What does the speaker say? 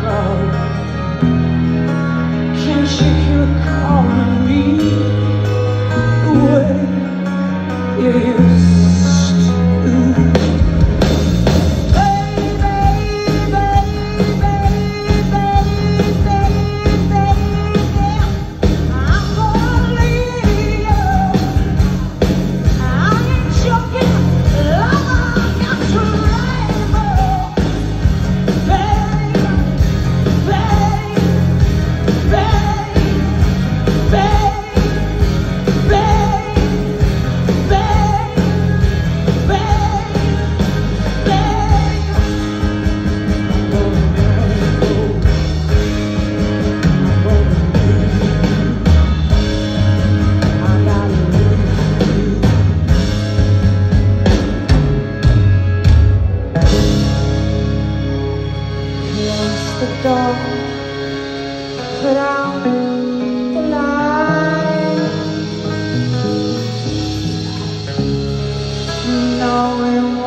crowd. Can't you hear calling me the door, put out